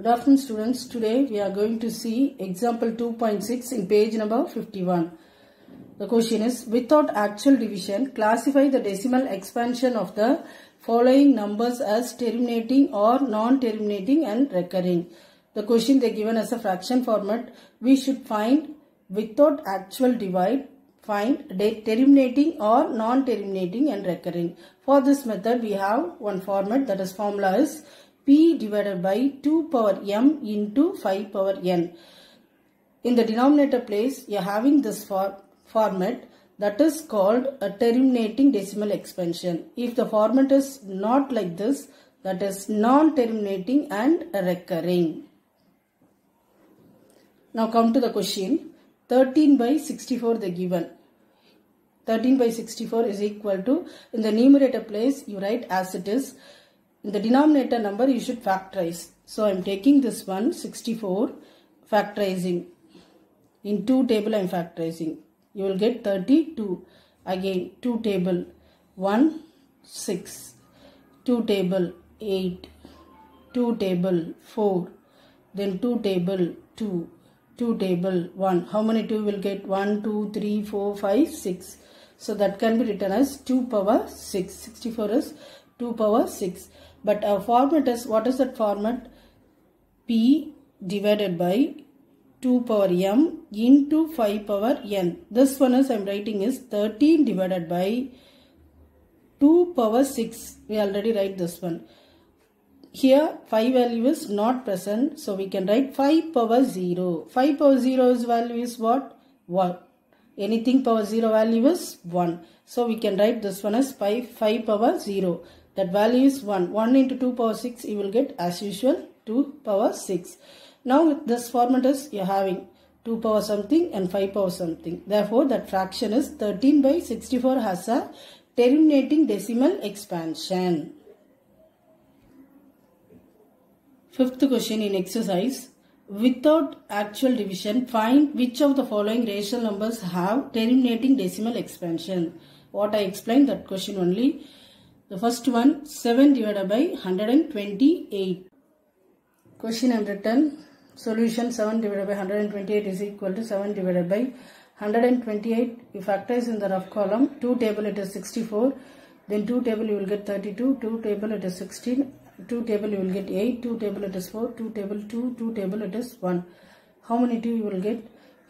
Good afternoon students. Today we are going to see example 2.6 in page number 51. The question is without actual division classify the decimal expansion of the following numbers as terminating or non-terminating and recurring. The question they given as a fraction format we should find without actual divide find terminating or non-terminating and recurring. For this method we have one format that is formula is p divided by 2 power m into 5 power n. In the denominator place you are having this for format that is called a terminating decimal expansion. If the format is not like this that is non-terminating and recurring. Now come to the question. 13 by 64 the given. 13 by 64 is equal to, in the numerator place you write as it is. In the denominator number you should factorize. So I am taking this one 64 factorizing. In 2 table I am factorizing. You will get 32. Again 2 table 1 6. 2 table 8. 2 table 4. Then 2 table 2 2 table 1. How many 2 will get? 1, 2, 3, 4, 5, 6. So that can be written as 2 power 6. 64 is 2 power 6. But our format is, what is that format? P divided by 2 power m into 5 power n. This one is I am writing is 13 divided by 2 power 6. We already write this one. Here 5 value is not present. So we can write 5 power 0. 5 power 0's value is what? 1. Anything power 0 value is 1. So we can write this one as 5, 5 power 0. That value is 1. 1 into 2 power 6 you will get as usual 2 power 6. Now with this format is you are having 2 power something and 5 power something. Therefore that fraction is 13 by 64 has a terminating decimal expansion. Fifth question in exercise. Without actual division, find which of the following rational numbers have terminating decimal expansion. What I explained that question only. The first one 7 divided by 128. Question have written. Solution 7 divided by 128 is equal to 7 divided by 128. You factorize in the rough column. 2 table it is 64. Then 2 table you will get 32. 2 table it is 16 2 table you will get 8, 2 table it is 4, 2 table 2, 2 table it is 1. How many 2 you will get?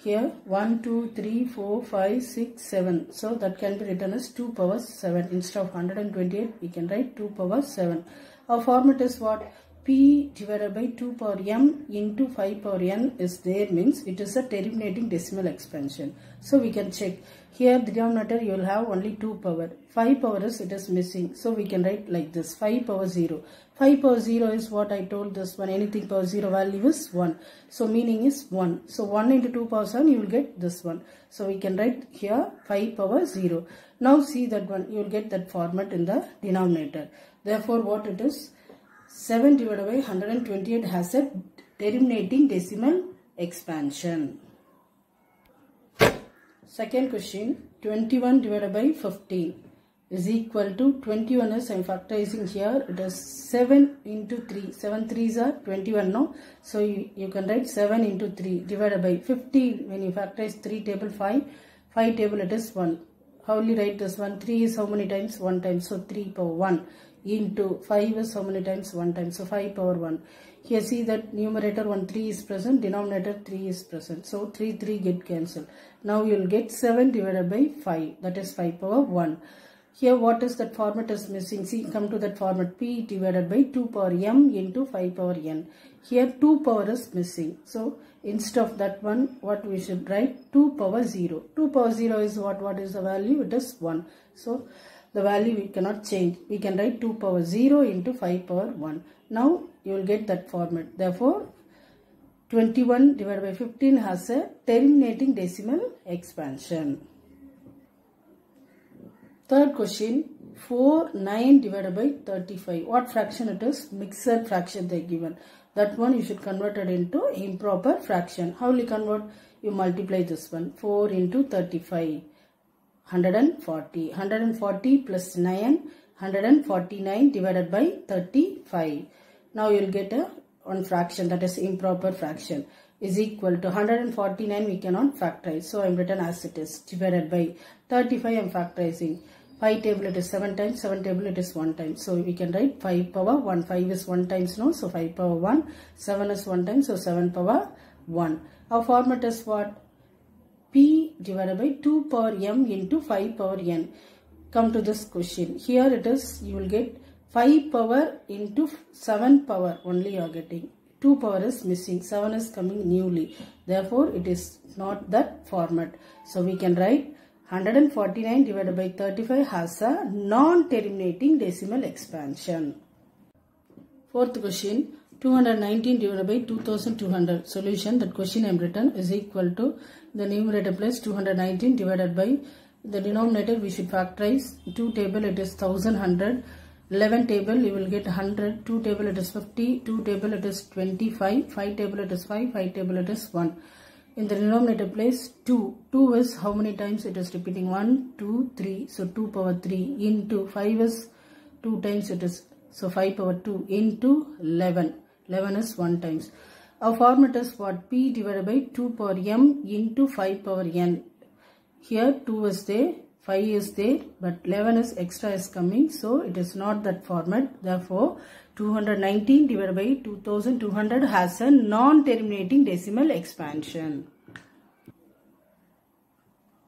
Here 1, 2, 3, 4, 5, 6, 7. So that can be written as 2 power 7. Instead of 128 we can write 2 power 7. Our format is what? P divided by 2 power m into 5 power n is there means it is a terminating decimal expansion. So we can check. Here the denominator you will have only 2 power. 5 power is it is missing. So we can write like this 5 power 0. 5 power 0 is what I told this one. Anything power 0 value is 1. So meaning is 1. So 1 into 2 power 7 you will get this one. So we can write here 5 power 0. Now see that one. You will get that format in the denominator. Therefore what it is? 7 divided by 128 has a terminating decimal expansion. Second question 21 divided by 15 is equal to 21 is I am factorizing here. It is 7 into 3 7 3s are 21 no? So you, you can write 7 into 3 divided by 15 when you factorize 3 table 5 5 table it is 1 how will you write this one 3 is how many times 1 times. So 3 power 1 into 5 is how many times 1 times. So 5 power 1 here see that numerator 1 3 is present. Denominator 3 is present. So 3 3 get cancelled. Now you will get 7 divided by 5 that is 5 power 1 here what is that format is missing? See come to that format p divided by 2 power m into 5 power n here 2 power is missing so instead of that one what we should write 2 power 0 2 power 0 is what what is the value it is 1 so the value we cannot change. We can write 2 power 0 into 5 power 1. Now you will get that format. Therefore, 21 divided by 15 has a terminating decimal expansion. Third question, 4, 9 divided by 35. What fraction it is? Mixed fraction they given. That one you should convert it into improper fraction. How will you convert? You multiply this one. 4 into 35. 140. 140 plus 9, 149 divided by 35. Now you will get a one fraction that is improper fraction is equal to 149 we cannot factorize. So I am written as it is divided by 35 I am factorizing. 5 table it is 7 times, 7 table it is 1 time. So we can write 5 power 1, 5 is 1 times no, so 5 power 1, 7 is 1 time, so 7 power 1. Our format is what? P divided by 2 power m into 5 power n. Come to this question. Here it is, you will get 5 power into 7 power only you are getting. 2 power is missing, 7 is coming newly. Therefore, it is not that format. So, we can write 149 divided by 35 has a non-terminating decimal expansion. Fourth question, 219 divided by 2200. Solution, that question I am written is equal to the numerator plus 219 divided by the denominator we should factorize. 2 table it is 1100. 11 table you will get 100. 2 table it is 50. 2 table it is 25. 5 table it is 5. 5 table it is 1 in the denominator place 2 2 is how many times it is repeating. 1 2 3 so 2 power 3 into 5 is 2 times it is. So 5 power 2 into 11 11 is 1 times. Our format is what? P divided by 2 power m into 5 power n. Here 2 is there 5 is there but 11 is extra is coming so it is not that format therefore 219 divided by 2200 has a non-terminating decimal expansion.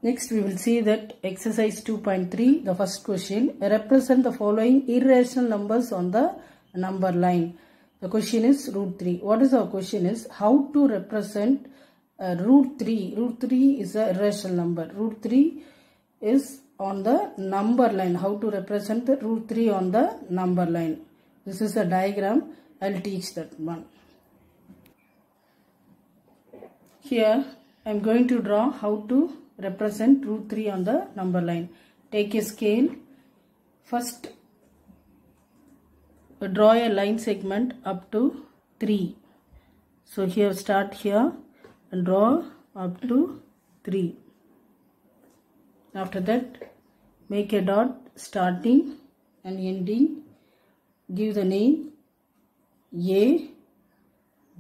Next we will see that exercise 2.3 the first question represent the following irrational numbers on the number line. The question is root 3. What is our question is how to represent uh, root 3. Root 3 is a irrational number. Root 3 is on the number line. How to represent the root 3 on the number line. This is a diagram. I'll teach that one. Here I am going to draw how to represent root 3 on the number line. Take a scale. First draw a line segment up to 3. So here start here and draw up to 3. After that make a dot starting and ending give the name A,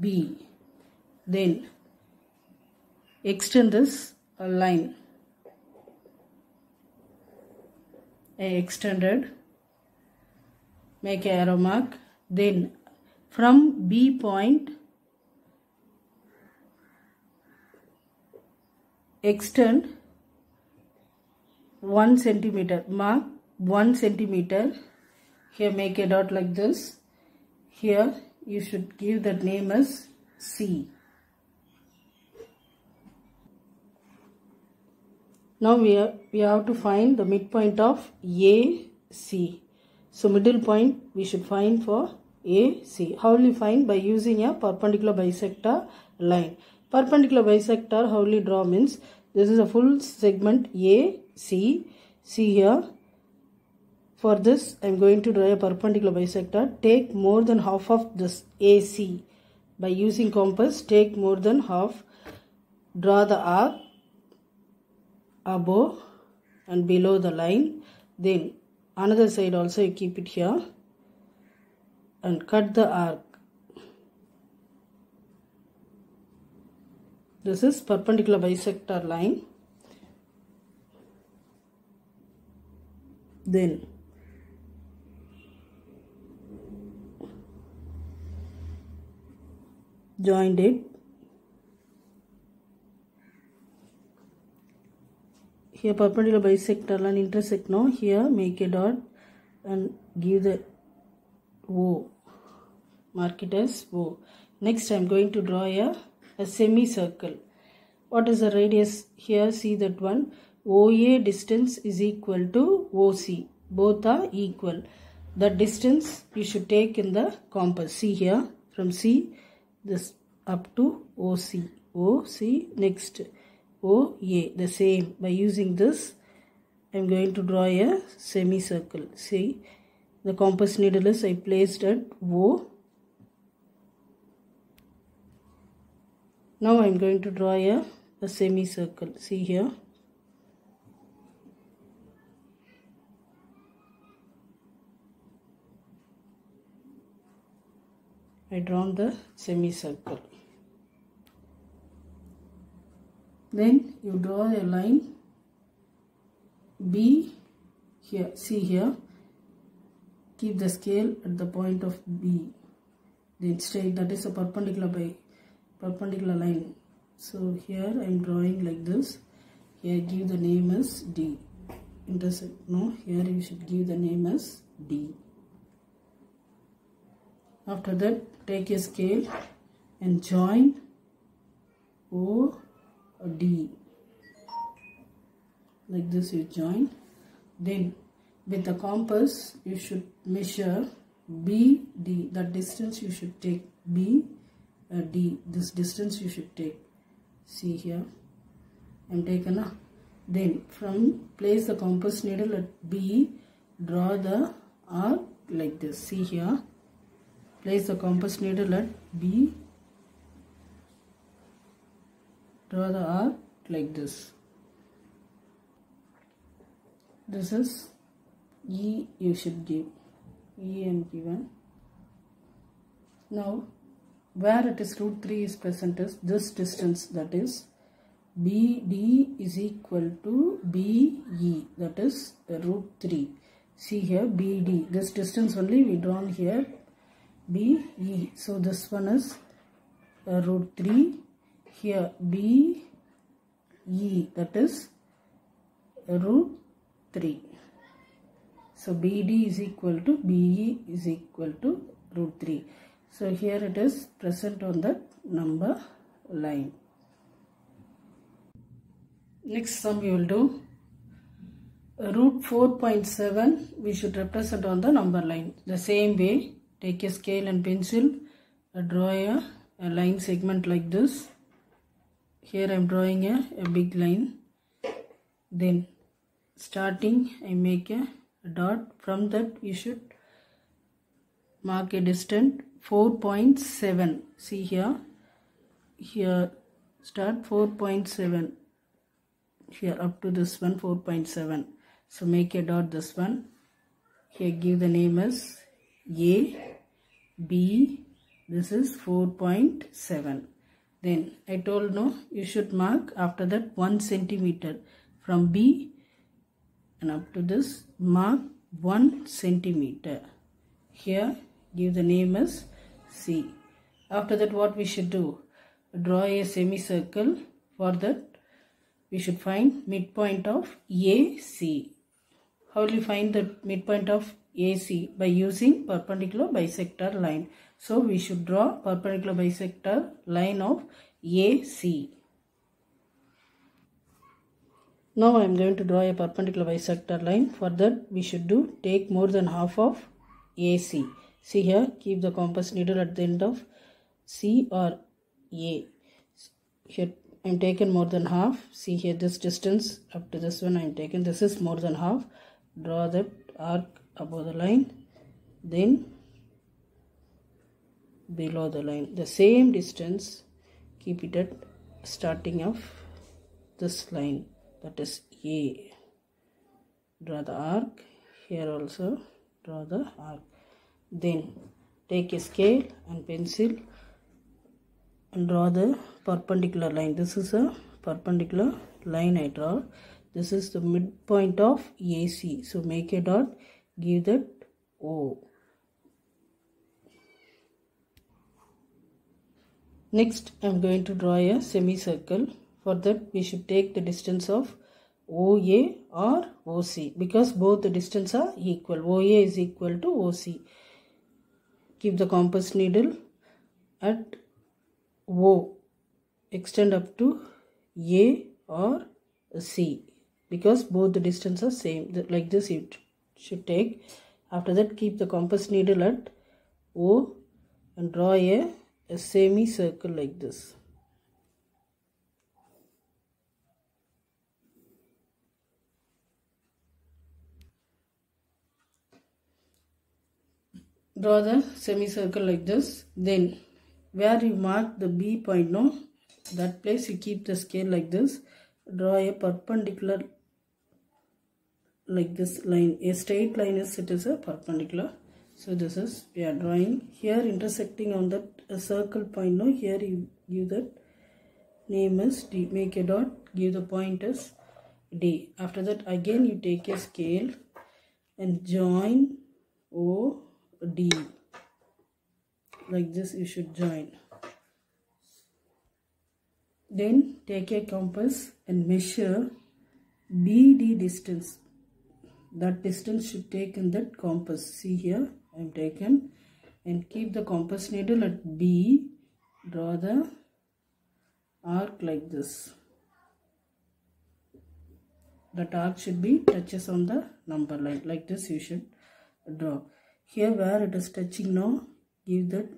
B. Then extend this line. A extended, make a arrow mark. Then from B point extend 1 centimeter mark 1 centimeter here make a dot like this. Here you should give that name as C. Now we, are, we have to find the midpoint of AC. So middle point we should find for AC. How will you find? By using a perpendicular bisector line. Perpendicular bisector how will you draw means this is a full segment AC. See here for this, I am going to draw a perpendicular bisector. Take more than half of this AC. By using compass, take more than half. Draw the arc above and below the line. Then another side also keep it here and cut the arc. This is perpendicular bisector line. Then joined it here perpendicular bisector line intersect now here make a dot and give the O mark it as O next I am going to draw a, a semicircle. What is the radius here? See that one. OA distance is equal to OC both are equal. The distance you should take in the compass. See here. From C this up to OC. OC next. OA the same. By using this I am going to draw a semicircle. See the compass needle is I placed at O. Now I am going to draw a, a semicircle. See here. I drawn the semicircle. Then you draw a line B here, see here. Keep the scale at the point of B. Then straight, that is a perpendicular by perpendicular line. So here I am drawing like this. Here give the name as D. Intersect, no, here you should give the name as D. After that, take a scale and join O D. Like this you join. Then with the compass you should measure BD. That distance you should take B uh, D. This distance you should take. See here. I am taken a then from place the compass needle at B. Draw the arc like this. See here place the compass needle at B draw the arc like this this is E you should give E and given now where it is root 3 is present is this distance that is BD is equal to BE that is root 3 see here BD this distance only we drawn here BE. So this one is root 3. Here BE that is root 3. So BD is equal to BE is equal to root 3. So here it is present on the number line. Next sum you will do. Root 4.7 we should represent on the number line. The same way take a scale and pencil draw a, a, line segment like this. Here I am drawing a, a big line. Then starting I make a dot. From that you should mark a distance 4.7 see here. Here start 4.7 here up to this one 4.7 so make a dot this one. Here give the name as a B, this is 4.7. Then I told no, you should mark after that 1 centimeter from B and up to this mark 1 centimeter. Here give the name as C. After that what we should do? Draw a semicircle. For that we should find midpoint of AC. How will you find the midpoint of AC by using perpendicular bisector line. So we should draw perpendicular bisector line of AC. Now I am going to draw a perpendicular bisector line. For that we should do take more than half of AC. See here keep the compass needle at the end of C or A. Here I am taken more than half. See here this distance up to this one I am taken. This is more than half. Draw that arc above the line then below the line the same distance keep it at starting of this line that is A draw the arc here also draw the arc then take a scale and pencil and draw the perpendicular line this is a perpendicular line I draw this is the midpoint of AC so make a dot give that O. Next I am going to draw a semicircle. For that we should take the distance of OA or OC because both the distance are equal. OA is equal to OC. Keep the compass needle at O. Extend up to A or C because both the distance are same. Like this it should take. After that keep the compass needle at O and draw a, a semicircle like this. Draw the semicircle like this. Then where you mark the B point, no, that place you keep the scale like this. Draw a perpendicular like this line a straight line is it is a perpendicular So this is we are drawing here intersecting on that circle point. No, here you give that name is D. Make a dot. Give the point as D. After that again you take a scale and join O D. Like this you should join. Then take a compass and measure BD distance. That distance should take in that compass. See here I am taken and keep the compass needle at B. Draw the arc like this. That arc should be touches on the number line like this you should draw. Here where it is touching now give that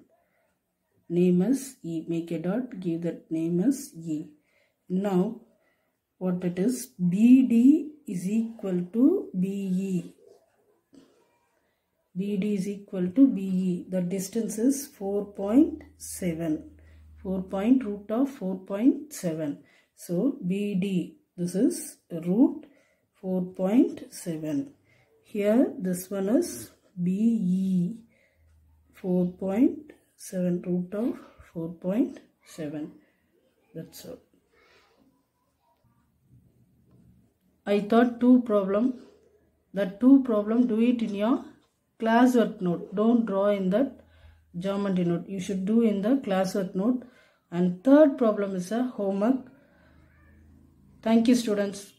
name as E. Make a dot give that name as E. Now what it is BD is equal to BE BD is equal to BE. The distance is 4.7. 4 point root of 4.7. So BD, this is root 4.7. Here this one is BE 4.7 root of 4.7. That's all. I thought two problem. That two problem do it in your classwork note. Don't draw in that geometry note. You should do in the classwork note. And third problem is a homework. Thank you students.